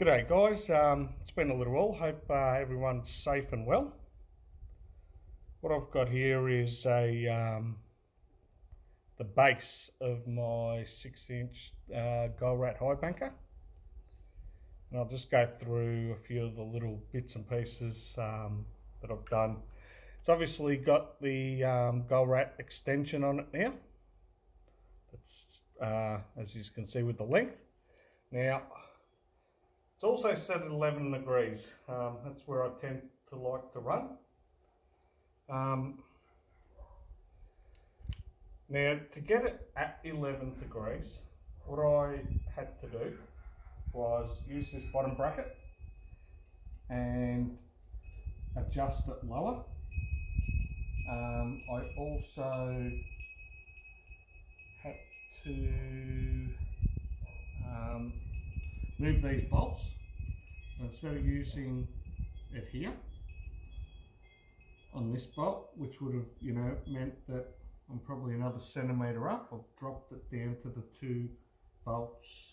G'day guys, um, it's been a little while, hope uh, everyone's safe and well. What I've got here is a um, the base of my 6 inch uh, Gold-Rat high banker. And I'll just go through a few of the little bits and pieces um, that I've done. It's obviously got the um, Gold-Rat extension on it now. That's uh, as you can see with the length. Now, it's also set at 11 degrees. Um, that's where I tend to like to run. Um, now, to get it at 11 degrees, what I had to do was use this bottom bracket and adjust it lower. Um, I also had to um, move these bolts. So instead of using it here on this bolt, which would have, you know, meant that I'm probably another centimetre up, I've dropped it down to the two bolts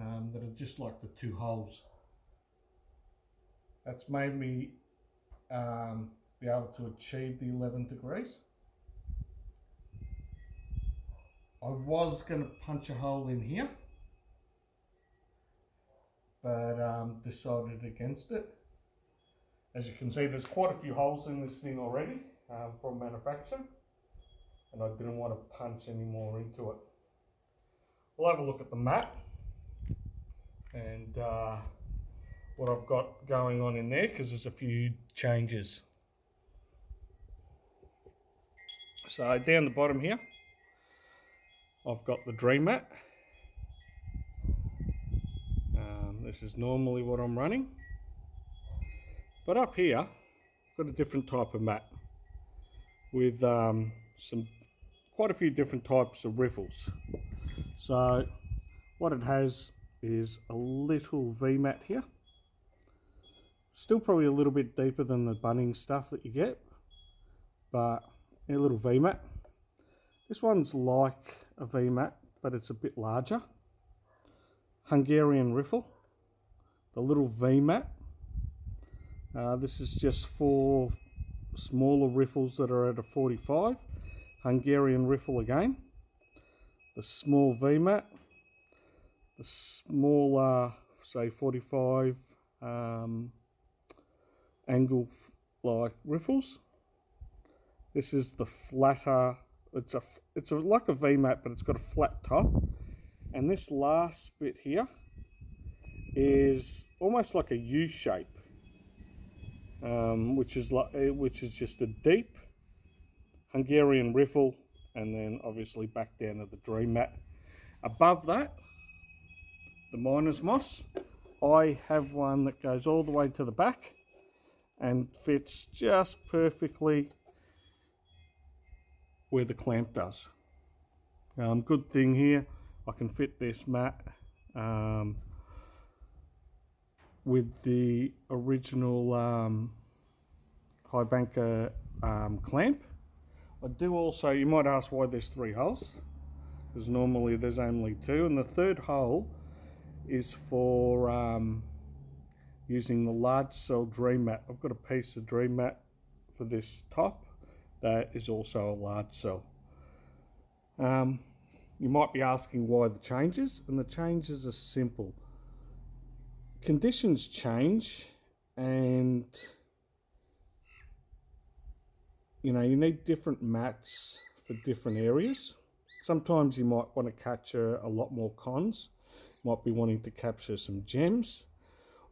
um, that are just like the two holes. That's made me um, be able to achieve the 11 degrees. I was going to punch a hole in here but um, decided against it. As you can see, there's quite a few holes in this thing already um, from manufacture, and I didn't want to punch any more into it. We'll have a look at the mat and uh, what I've got going on in there because there's a few changes. So down the bottom here, I've got the dream mat This is normally what I'm running. But up here, I've got a different type of mat with um, some quite a few different types of riffles. So what it has is a little V-mat here. Still probably a little bit deeper than the Bunnings stuff that you get, but a little V-mat. This one's like a V-mat, but it's a bit larger. Hungarian riffle the little V-mat. Uh, this is just for smaller riffles that are at a 45. Hungarian riffle again. The small V-mat. The smaller, say 45 um, angle like riffles. This is the flatter, it's a, it's a, like a V-mat, but it's got a flat top. And this last bit here is almost like a U shape, um, which is like eh, which is just a deep Hungarian riffle, and then obviously back down to the dream mat. Above that, the miner's moss. I have one that goes all the way to the back and fits just perfectly where the clamp does. Um, good thing here, I can fit this mat um, with the original um, high banker um, clamp. I do also, you might ask why there's three holes, because normally there's only two, and the third hole is for um, using the large cell dream mat. I've got a piece of dream mat for this top that is also a large cell. Um, you might be asking why the changes, and the changes are simple conditions change and you know you need different mats for different areas. Sometimes you might want to capture a lot more cons might be wanting to capture some gems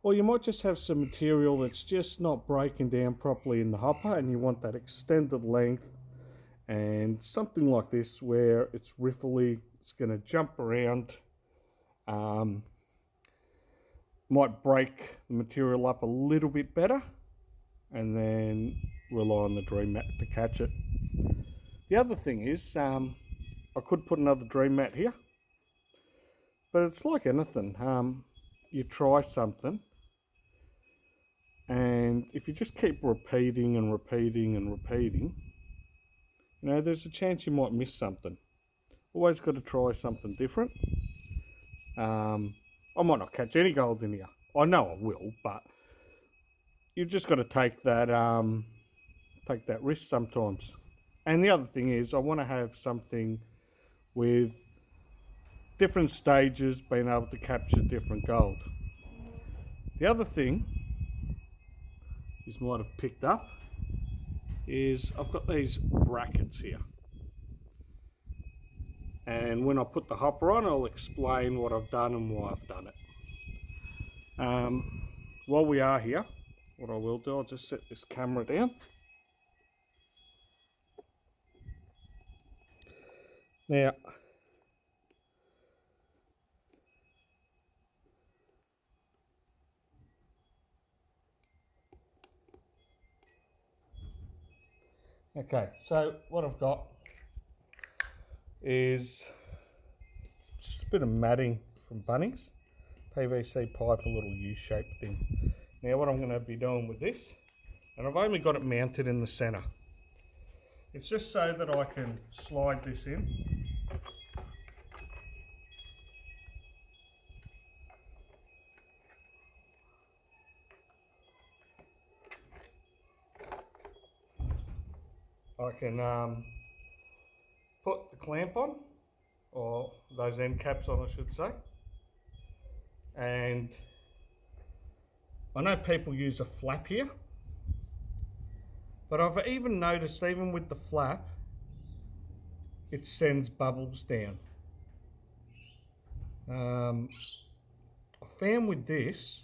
or you might just have some material that's just not breaking down properly in the hopper and you want that extended length and something like this where it's riffly it's going to jump around um, might break the material up a little bit better and then rely on the dream mat to catch it. The other thing is um, I could put another dream mat here but it's like anything um, you try something and if you just keep repeating and repeating and repeating you know there's a chance you might miss something always got to try something different um, I might not catch any gold in here. I know I will, but you've just got to take that um, take that risk sometimes. And the other thing is, I want to have something with different stages being able to capture different gold. The other thing you might have picked up is I've got these brackets here. And when I put the hopper on, I'll explain what I've done and why I've done it. Um, while we are here, what I will do, I'll just set this camera down. Now, okay, so what I've got is just a bit of matting from Bunnings, PVC pipe, a little U-shaped thing. Now what I'm going to be doing with this, and I've only got it mounted in the centre. It's just so that I can slide this in. I can um, clamp on, or those end caps on I should say, and I know people use a flap here, but I've even noticed even with the flap, it sends bubbles down. Um, I found with this,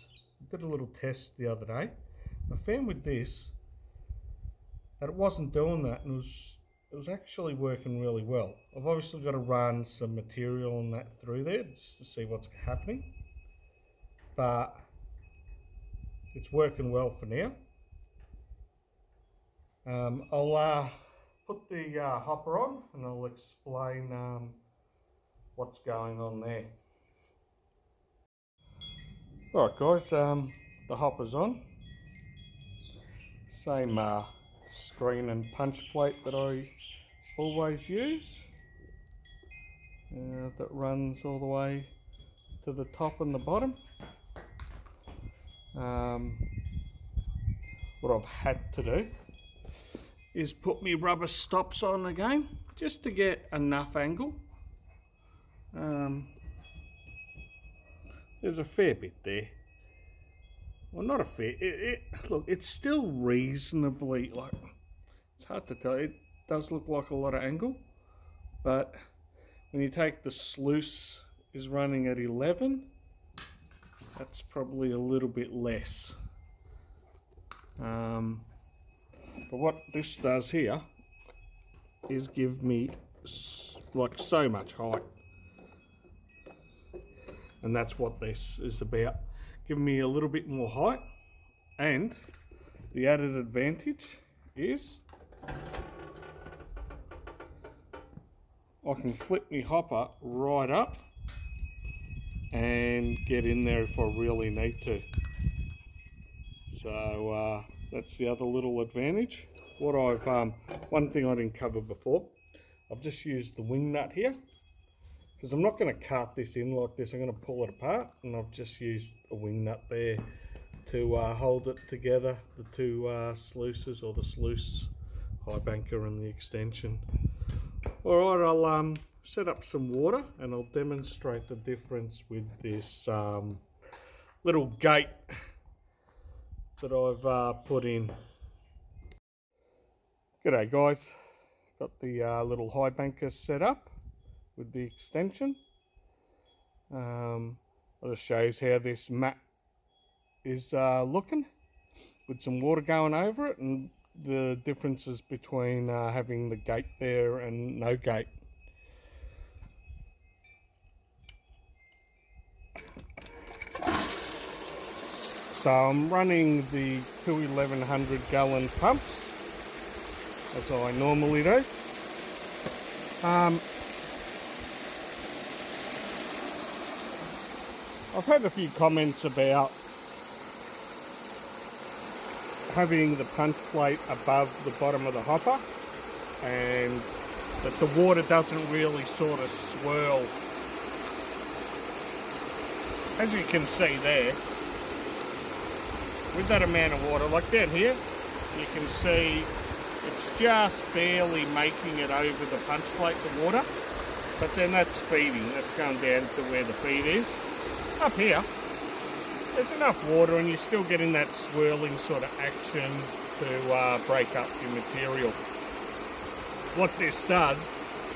did a little test the other day, I found with this that it wasn't doing that and it was, it was actually working really well. I've obviously got to run some material and that through there just to see what's happening. But it's working well for now. Um, I'll uh, put the uh, hopper on and I'll explain um, what's going on there. Alright guys, um, the hopper's on. Same uh, screen and punch plate that I always use. Uh, that runs all the way to the top and the bottom. Um, what I've had to do is put me rubber stops on again just to get enough angle. Um, there's a fair bit there. Well, not a fair. It, it, look, it's still reasonably like. It's hard to tell. It does look like a lot of angle, but when you take the sluice is running at 11 that's probably a little bit less. Um, but what this does here is give me like so much height. And that's what this is about. Give me a little bit more height. And the added advantage is I can flip my hopper right up and get in there if I really need to. So uh, that's the other little advantage. What I've, um, one thing I didn't cover before, I've just used the wing nut here because I'm not going to cut this in like this. I'm going to pull it apart and I've just used a wing nut there to uh, hold it together, the two uh, sluices or the sluice high banker and the extension. All right, I'll um, set up some water and I'll demonstrate the difference with this um, little gate that I've uh, put in. G'day guys, got the uh, little high banker set up with the extension. Um, I'll just show you how this mat is uh, looking with some water going over it and the differences between uh, having the gate there and no gate. So I'm running the two 1100 gallon pumps as I normally do. Um, I've had a few comments about having the punch plate above the bottom of the hopper and that the water doesn't really sort of swirl as you can see there with that amount of water, like down here, you can see it's just barely making it over the punch plate, the water. But then that's feeding, that's going down to where the feed is. Up here, there's enough water and you're still getting that swirling sort of action to uh, break up your material. What this does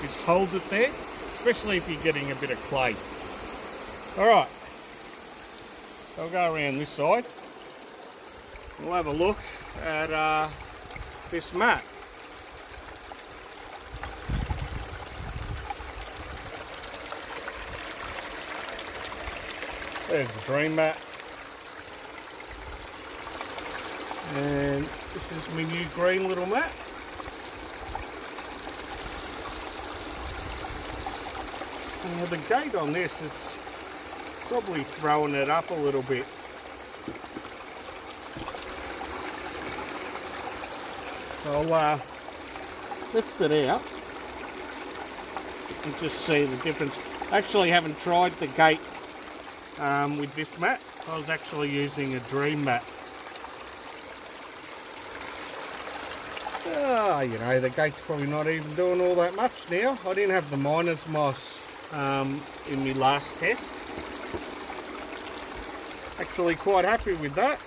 is hold it there, especially if you're getting a bit of clay. Alright, I'll go around this side. We'll have a look at uh, this mat. There's the dream mat. And this is my new green little mat. And the gate on this, it's probably throwing it up a little bit. I'll uh, lift it out and just see the difference. Actually haven't tried the gate um, with this mat. I was actually using a dream mat. Ah, you know, the gate's probably not even doing all that much now. I didn't have the miner's moss um, in my last test. Actually quite happy with that.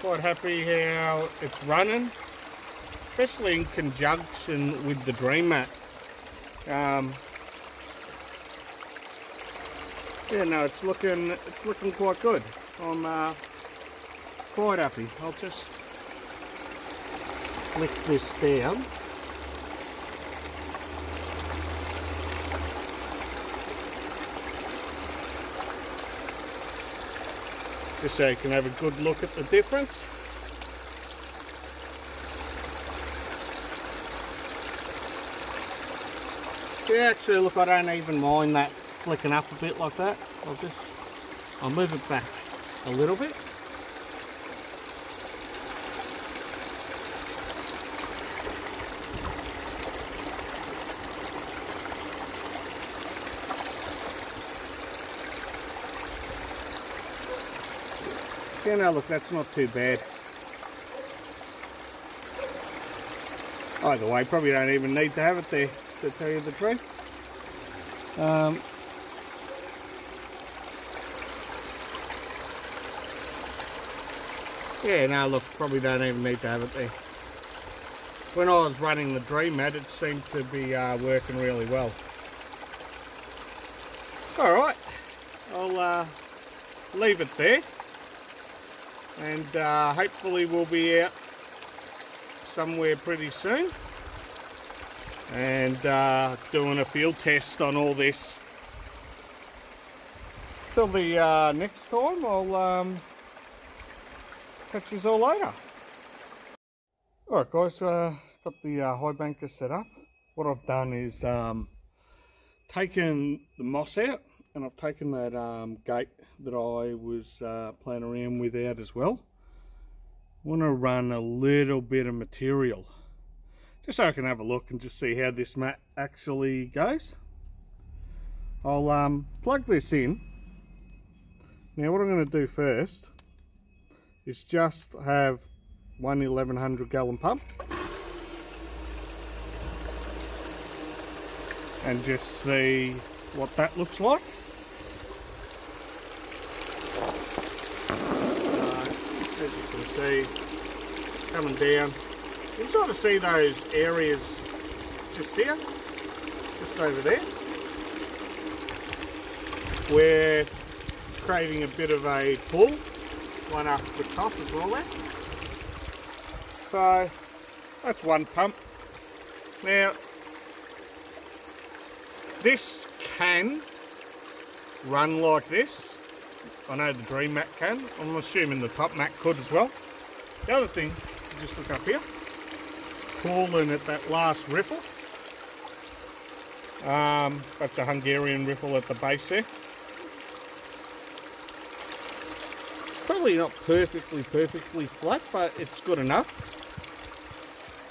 Quite happy how it's running, especially in conjunction with the Dream Mat. Um, yeah, no, it's looking it's looking quite good. I'm uh, quite happy. I'll just lift this down. just so you can have a good look at the difference. Yeah, actually look I don't even mind that flicking up a bit like that. I'll just, I'll move it back a little bit. Yeah, now look, that's not too bad. Either way, probably don't even need to have it there, to tell you the truth. Um, yeah, no, look, probably don't even need to have it there. When I was running the Dream Mat, it seemed to be uh, working really well. Alright, I'll uh, leave it there and uh, hopefully we'll be out somewhere pretty soon and uh, doing a field test on all this. Till the uh, next time, I'll um, catch you all later. Alright guys, uh, got the uh, high banker set up. What I've done is um, taken the moss out and I've taken that um, gate that I was uh, playing around with out as well. I want to run a little bit of material just so I can have a look and just see how this mat actually goes. I'll um, plug this in. Now what I'm going to do first is just have one 1100 gallon pump and just see what that looks like. See coming down. You can sort of see those areas just here, just over there. We're creating a bit of a pull, one up the top as well there. So that's one pump. Now this can run like this. I know the Dream Mat can. I'm assuming the top mat could as well. The other thing, just look up here, calling at that last riffle. Um, that's a Hungarian riffle at the base there. Probably not perfectly, perfectly flat, but it's good enough.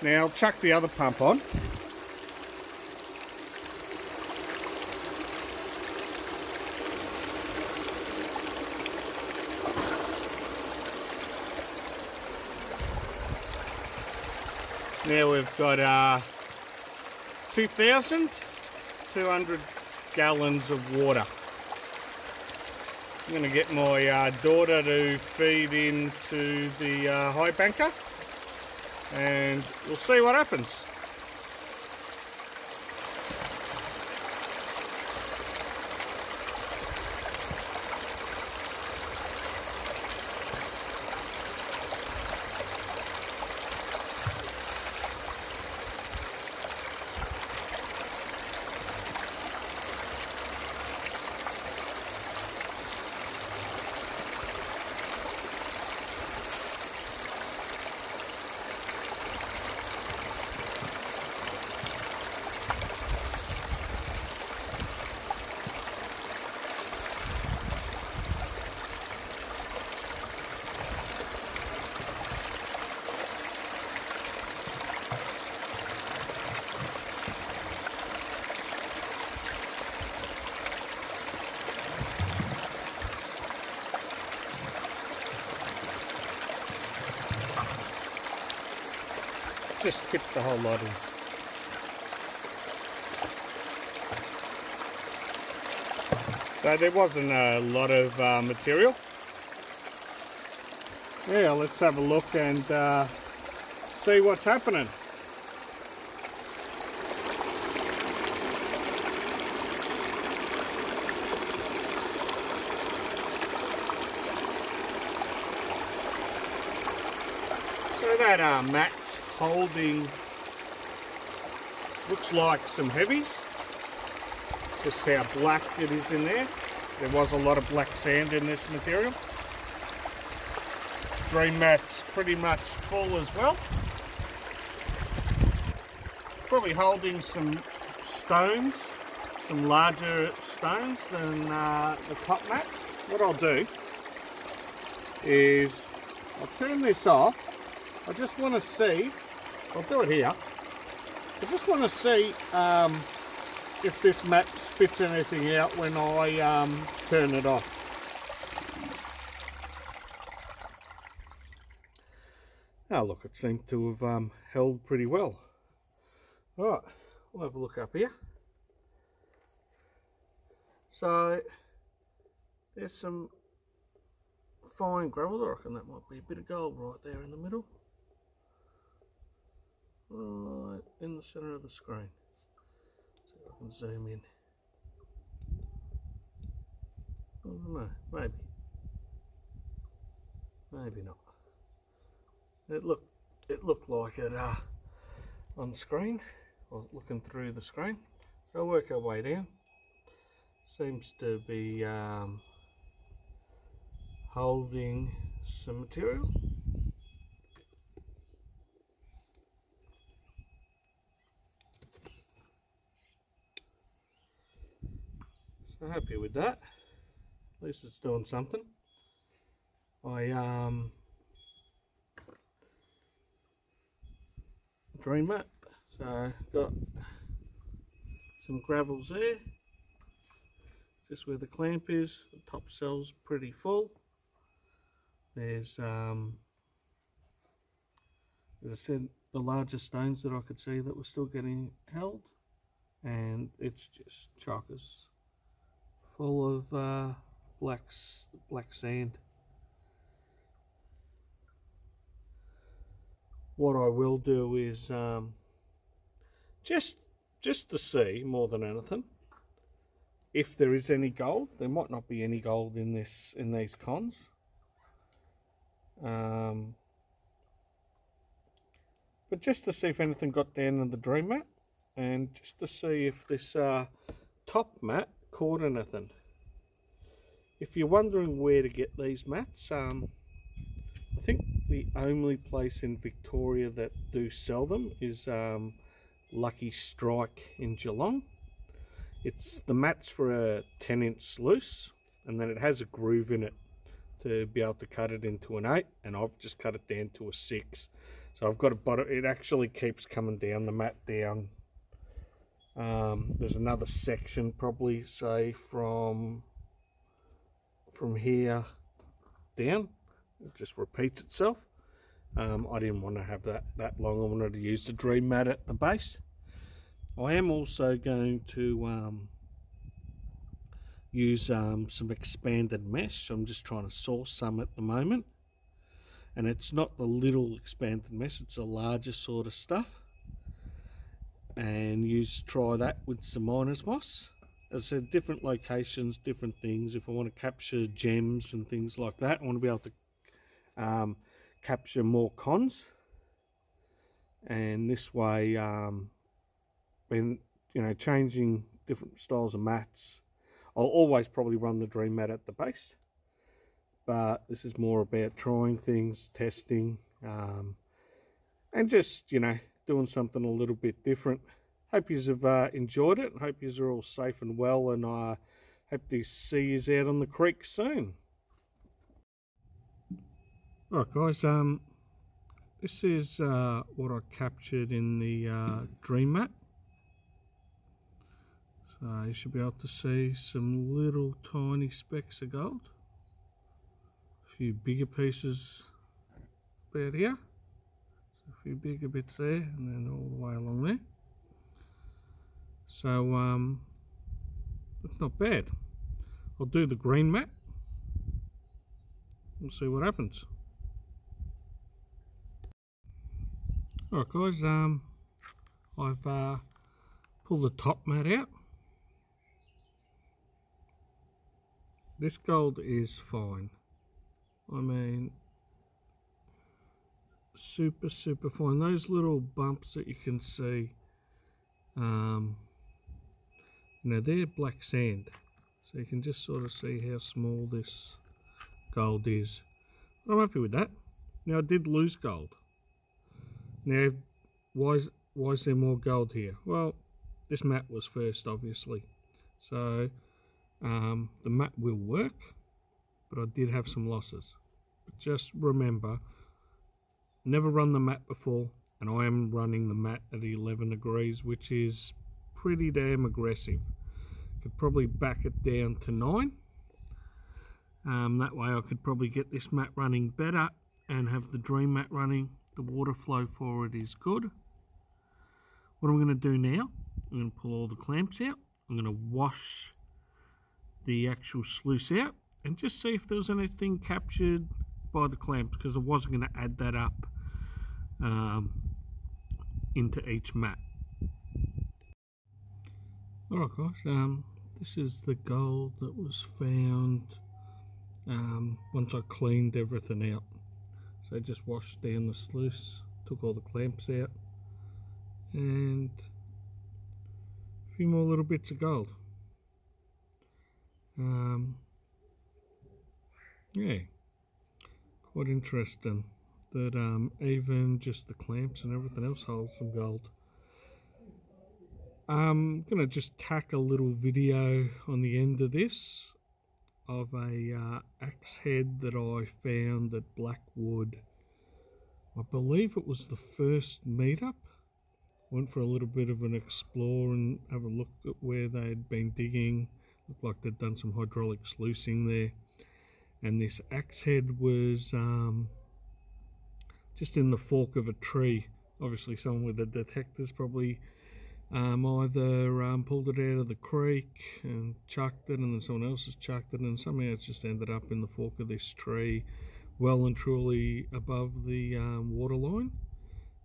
Now chuck the other pump on. Now we've got uh, 2,200 gallons of water. I'm going to get my uh, daughter to feed into the uh, high banker and we'll see what happens. Just tip the whole lot in. So there wasn't a lot of uh, material. Yeah, let's have a look and uh, see what's happening. So that uh, mat holding looks like some heavies. Just how black it is in there. There was a lot of black sand in this material. Dream mat's pretty much full as well. Probably holding some stones some larger stones than uh, the top mat. What I'll do is I'll turn this off. I just want to see I'll do it here. I just want to see um, if this mat spits anything out when I um, turn it off. Now look, it seemed to have um, held pretty well. Alright, we'll have a look up here. So, there's some fine gravel, I reckon that might be a bit of gold right there in the middle right in the center of the screen. If I can zoom in. I don't know, maybe. Maybe not. It looked it looked like it uh, on screen, or looking through the screen. So I'll work our way down. Seems to be um, holding some material. So happy with that. At least it's doing something. I um dream mat. So got some gravels there. Just where the clamp is. The top cell's pretty full. There's um as I said the larger stones that I could see that were still getting held and it's just chockers full of uh, black, black sand. What I will do is um, just just to see more than anything if there is any gold. There might not be any gold in this in these cons. Um, but just to see if anything got down in the dream mat and just to see if this uh, top mat caught anything. If you're wondering where to get these mats, um, I think the only place in Victoria that do sell them is um, Lucky Strike in Geelong. It's the mats for a 10 inch sluice and then it has a groove in it to be able to cut it into an 8 and I've just cut it down to a 6 so I've got a bottom it actually keeps coming down the mat down um, there's another section probably say from from here down it just repeats itself Um, I didn't want to have that that long. I wanted to use the dream mat at the base. I am also going to um, use um, some expanded mesh. I'm just trying to source some at the moment. And it's not the little expanded mesh, it's a larger sort of stuff. And use try that with some miner's moss. As I said, different locations, different things. If I want to capture gems and things like that, I want to be able to um, capture more cons. And this way, um, when you know changing different styles of mats, I'll always probably run the dream mat at the base. But this is more about trying things, testing, um, and just you know doing something a little bit different. Hope you have uh, enjoyed it. Hope you are all safe and well, and I hope to see you out on the creek soon. Alright guys, um, this is uh, what I captured in the uh, dream mat. So you should be able to see some little tiny specks of gold. A few bigger pieces about here. A few bigger bits there and then all the way along there. So um, that's not bad. I'll do the green mat. We'll see what happens. Alright guys, um, I've uh, pulled the top mat out. This gold is fine. I mean, super, super fine. Those little bumps that you can see, um, now they're black sand. So you can just sort of see how small this gold is. I'm happy with that. Now I did lose gold. Now why is, why is there more gold here? Well, this mat was first obviously. So um, the mat will work, but I did have some losses. But just remember, never run the mat before, and I am running the mat at 11 degrees, which is pretty damn aggressive. Could probably back it down to 9. Um, that way I could probably get this mat running better and have the dream mat running. The water flow for it is good. What I'm going to do now, I'm going to pull all the clamps out. I'm going to wash the actual sluice out and just see if there's anything captured by the clamps because I wasn't going to add that up um, into each mat. Alright guys, um, this is the gold that was found um, once I cleaned everything out. So I just washed down the sluice, took all the clamps out and a few more little bits of gold. Um, yeah, quite interesting that um, even just the clamps and everything else holds some gold. I'm going to just tack a little video on the end of this of a uh, axe head that I found at Blackwood. I believe it was the first meetup. Went for a little bit of an explore and have a look at where they had been digging. Looked like they'd done some hydraulic sluicing there. And this axe head was um, just in the fork of a tree. Obviously someone with the detectors probably um, either um, pulled it out of the creek and chucked it and then someone else has chucked it and somehow it's just ended up in the fork of this tree well and truly above the um, water line.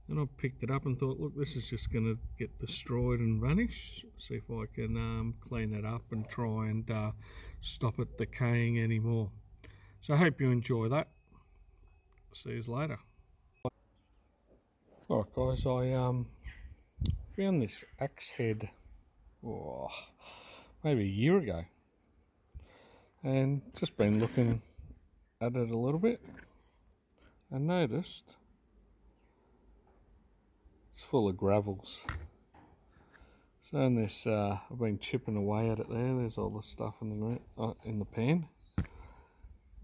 And I picked it up and thought look this is just going to get destroyed and vanish see if I can um, clean that up and try and uh, stop it decaying anymore so I hope you enjoy that. See you later. Alright guys I um found this axe head oh, maybe a year ago. And just been looking at it a little bit and noticed it's full of gravels. So in this uh, I've been chipping away at it there. There's all the stuff in the uh, in the pan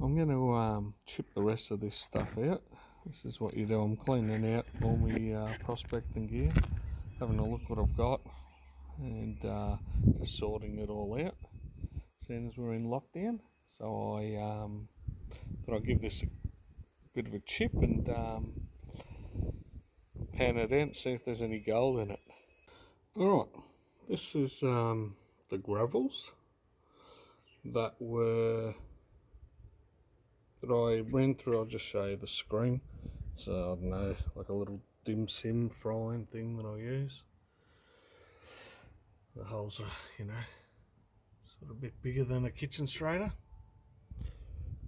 I'm going to um, chip the rest of this stuff out. This is what you do. I'm cleaning out all my uh, prospecting gear having a look what I've got and uh, just sorting it all out. Seeing as we're in lockdown so I um, thought I'd give this a bit of a chip and um, pan it out see if there's any gold in it. Alright, this is um, the gravels that were that I ran through. I'll just show you the screen. So I don't know, like a little dim sim frying thing that I use. The holes are, you know, sort of a bit bigger than a kitchen strainer.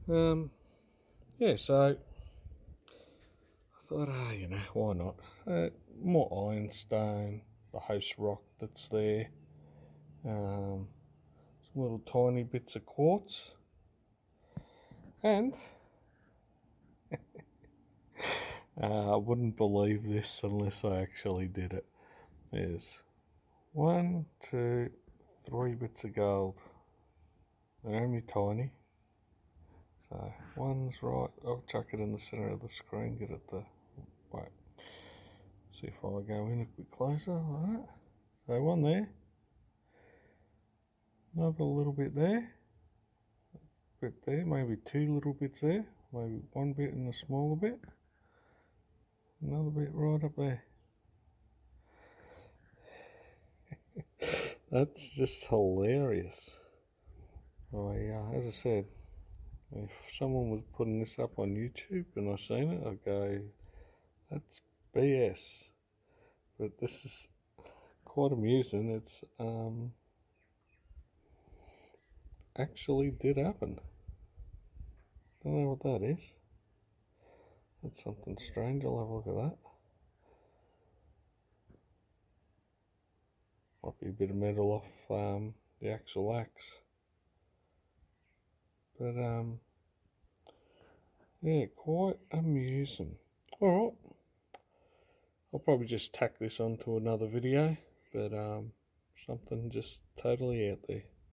Um, yeah, so I thought, ah, you know, why not? Uh, more ironstone, the host rock that's there, um, some little tiny bits of quartz, and uh, I wouldn't believe this unless I actually did it. Is one, two, three bits of gold. They're only tiny. So one's right. I'll chuck it in the center of the screen. Get it to wait. See if I go in a bit closer. Like that. So one there. Another little bit there. Bit there. Maybe two little bits there. Maybe one bit and a smaller bit. Another bit right up there. That's just hilarious. I, uh, as I said, if someone was putting this up on YouTube and I seen it, I'd go, that's BS. But this is quite amusing. It's um, actually did happen. I don't know what that is. That's something strange. I'll have a look at that. Might be a bit of metal off um, the actual axe. But, um, yeah, quite amusing. Alright. I'll probably just tack this onto another video. But, um, something just totally out there.